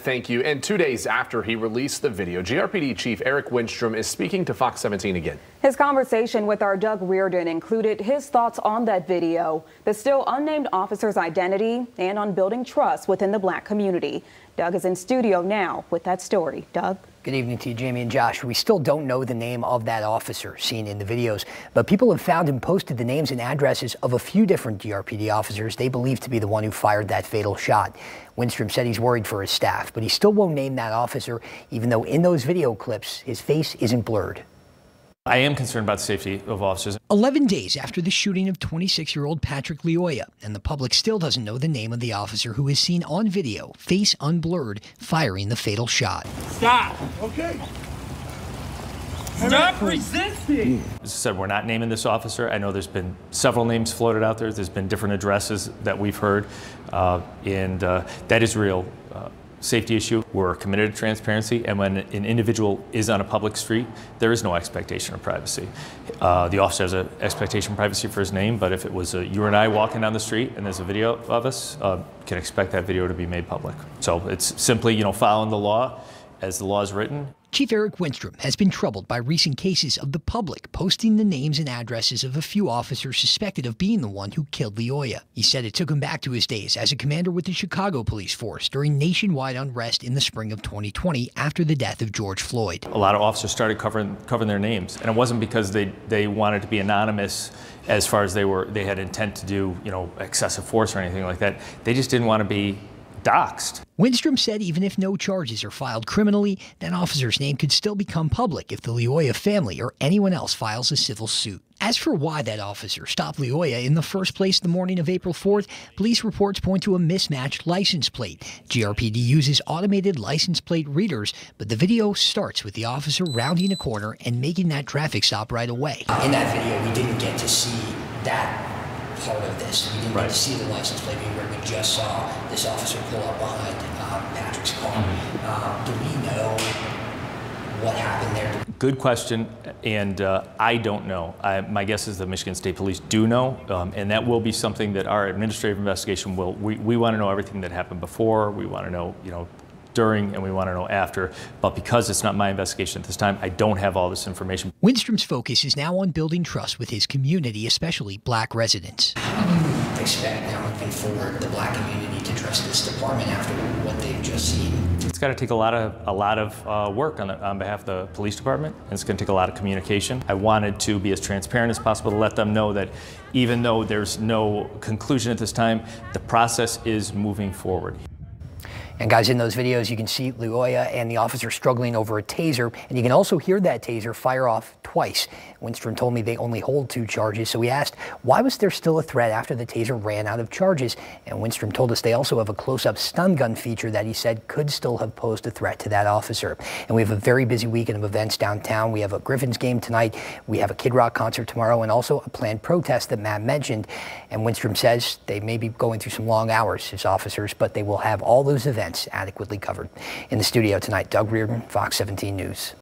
Thank you. And two days after he released the video, GRPD Chief Eric Winstrom is speaking to Fox 17 again. His conversation with our Doug Reardon included his thoughts on that video, the still unnamed officer's identity, and on building trust within the black community. Doug is in studio now with that story. Doug? Good evening to you, Jamie and Josh. We still don't know the name of that officer seen in the videos, but people have found and posted the names and addresses of a few different GRPD officers they believe to be the one who fired that fatal shot. Winstrom said he's worried for his staff, but he still won't name that officer, even though in those video clips, his face isn't blurred. I am concerned about the safety of officers. 11 days after the shooting of 26 year old Patrick Lyoya, and the public still doesn't know the name of the officer who is seen on video, face unblurred, firing the fatal shot. Stop! Okay. Stop resisting! As I said, we're not naming this officer. I know there's been several names floated out there. There's been different addresses that we've heard, uh, and uh, that is real. Uh, safety issue. We're committed to transparency, and when an individual is on a public street, there is no expectation of privacy. Uh, the officer has an expectation of privacy for his name, but if it was a, you and I walking down the street and there's a video of us, uh, can expect that video to be made public. So it's simply, you know, following the law as the law is written. Chief Eric Winstrom has been troubled by recent cases of the public posting the names and addresses of a few officers suspected of being the one who killed Lyoya. He said it took him back to his days as a commander with the Chicago Police Force during nationwide unrest in the spring of 2020 after the death of George Floyd. A lot of officers started covering covering their names, and it wasn't because they they wanted to be anonymous as far as they were they had intent to do you know excessive force or anything like that. They just didn't want to be doxxed. Winstrom said even if no charges are filed criminally, that officer's name could still become public if the Lyoya family or anyone else files a civil suit. As for why that officer stopped Lyoya in the first place the morning of April 4th, police reports point to a mismatched license plate. GRPD uses automated license plate readers, but the video starts with the officer rounding a corner and making that traffic stop right away. In that video, we didn't get to see that part of this. We didn't right. get to see the license plate being read. We just saw this officer pull up behind uh, Patrick's car. Mm-hmm. Uh, do we know what happened there? Good question, and uh, I don't know. I, my guess is the Michigan State Police do know, um, and that will be something that our administrative investigation will. We, we want to know everything that happened before. We want to know, you know, during and we want to know after. But because it's not my investigation at this time, I don't have all this information. Winstrom's focus is now on building trust with his community, especially black residents. How do you expect now moving forward the black community to trust this department after what they've just seen? It's got to take a lot of a lot of uh, work on, the, on behalf of the police department, and it's going to take a lot of communication. I wanted to be as transparent as possible to let them know that even though there's no conclusion at this time, the process is moving forward. And guys, in those videos, you can see Lyoya and the officer struggling over a taser, and you can also hear that taser fire off twice. Winstrom told me they only hold two charges, so we asked, why was there still a threat after the taser ran out of charges? And Winstrom told us they also have a close-up stun gun feature that he said could still have posed a threat to that officer. And we have a very busy weekend of events downtown. We have a Griffins game tonight, we have a Kid Rock concert tomorrow, and also a planned protest that Matt mentioned. And Winstrom says they may be going through some long hours, his officers, but they will have all those events events adequately covered. In the studio tonight, Doug Reardon, Fox 17 News.